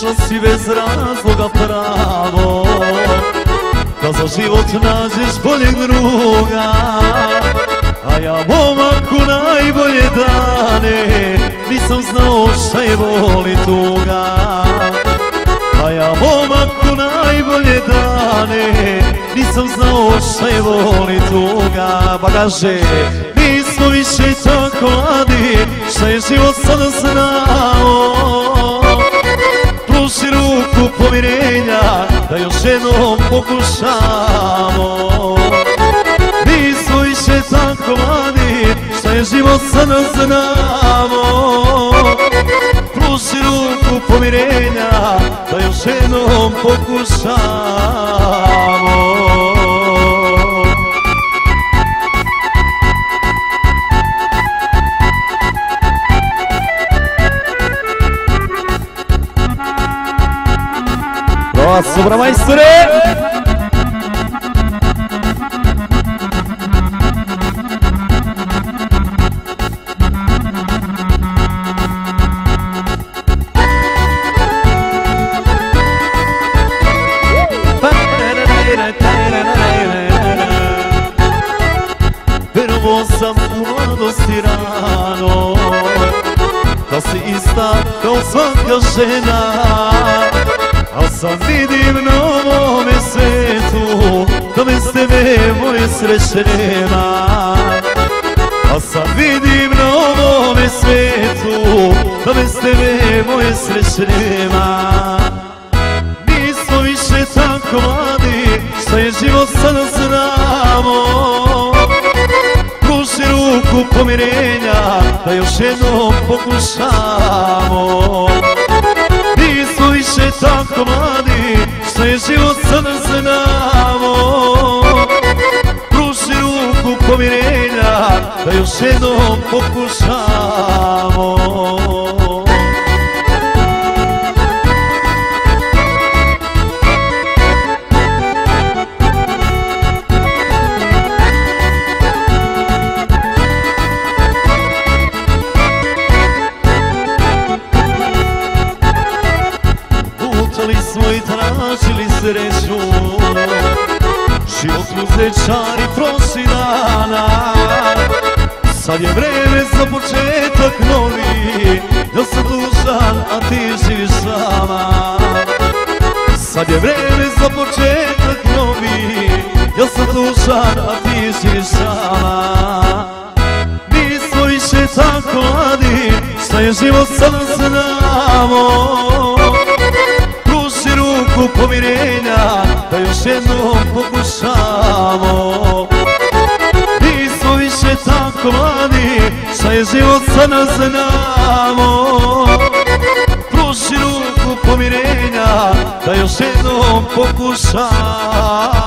si bez razloga pravo Da za život nađeš boljeg druga. A ja momak u najbolje dane Nisam znao šta je voli tuga. A ja momak u najbolje dane Nisam znao šta je voli tuga. Pa kaže Nismo više tako mladi Šta je život sada znao pokušamo. Nismo više tako mladi Šta je život sada znamo. Pruži ruku pomirenja Da još jednom pokušamo Passo para mais três. tirano Da si ista kao svaka žena Al sam vidim na ovome svetu Da bez tebe moje sreće nema. Al sam vidim na ovome svetu Da bez tebe moje sreće nema. Nismo više tako mladi Šta je život sada znamo? Pruži ruku pomirenja Da još jednom pokušamo ruku pomirenja Da još jednom pokušamo. Lutali smo i tražili Život uzet čari prošli dana. Sad je vreme za početak novi Ja sam dužan, a ti živiš sama. Sad je vreme za početak novi Ja sam dužan, a ti živiš sama. Nismo više tako mladi Šta je život sad znamo. Pruži ruku pomirenja Jednom pokušamo Nismo više tako mladi Šta je život sad znamo. Pruži ruku pomirenja Da još jednom pokušamo